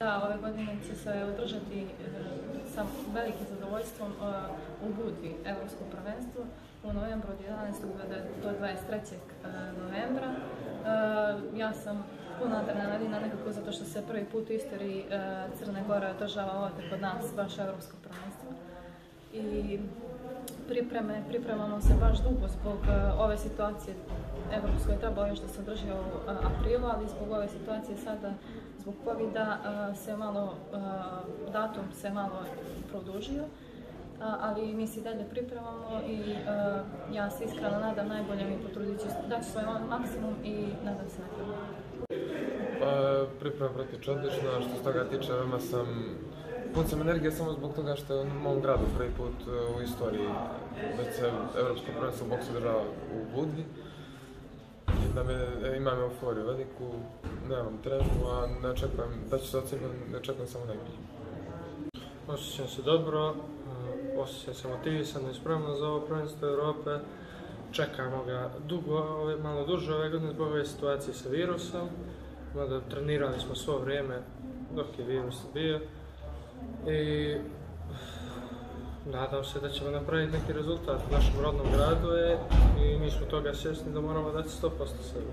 Da, ove godine će se održati e, sa velikim zadovoljstvom e, u Budvi Evropsko prvenstvo u novembru od 11. do 23. E, novembra. Ja sam puna adrenalina nekako zato što se prvi put u istoriji Crne Gore održava ovdje kod nas baš Evropsko prvenstvo. I pripreme, pripremamo se baš dugo zbog ove situacije Evropsko je trebalo još da se održi u aprilu, ali zbog ove situacije sada, zbog covid se malo, datum se malo produžio. Ali mi se dalje pripremamo i ja se iskreno nadam najbolje mi potrudit ću da ću svoj maksimum i nadam se na Pa, priprema pratiče odlično, što se toga tiče, veoma sam pun sam energije samo zbog toga što je u mom gradu prvi put u istoriji već se Evropsko prvenstvo u boksu u Budvi da me, e, imam euforiju veliku, nemam tremu, a ne očekujem, da ću se oceniti, ne očekujem samo najbolje. Osjećam se dobro, e, osjećam se motivisan i spreman za ovo prvenstvo Europe. Čekamo ga dugo, ove, malo duže ove godine zbog ove situacije sa virusom. Mada trenirali smo svo vrijeme dok je virus bio. I nadam se da ćemo napraviti neki rezultat u našem rodnom gradu i mi smo toga svjesni da moramo dati 100% sebe.